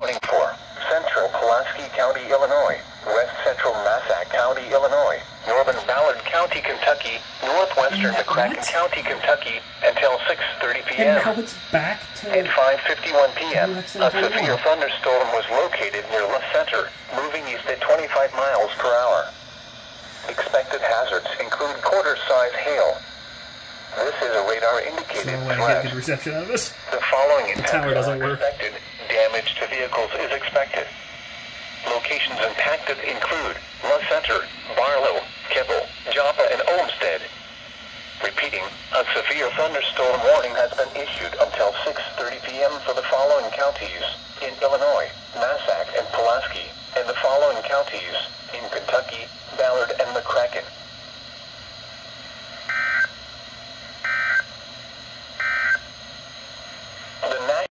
24 Central Pulaski County, Illinois. West Central Massac County, Illinois. Northern Ballard County, Kentucky. Northwestern yeah, McCracken what? County, Kentucky. Until 6.30 p.m. And now it's back to... At 5.51 p.m., a severe thunderstorm was located near La Center, moving east at 25 miles per hour. Expected hazards include quarter-size hail, this is a radar indicated so threat. The this. the following doesn't. Expected Damage to vehicles is expected. Locations impacted include La Center, Barlow, Kevil, Joppa, and Olmsted. Repeating, a severe thunderstorm warning has been issued until 6.30 p.m. for the following counties in Illinois, Massac, and Pulaski, and the following counties in Kentucky, Ballard, and McCracken.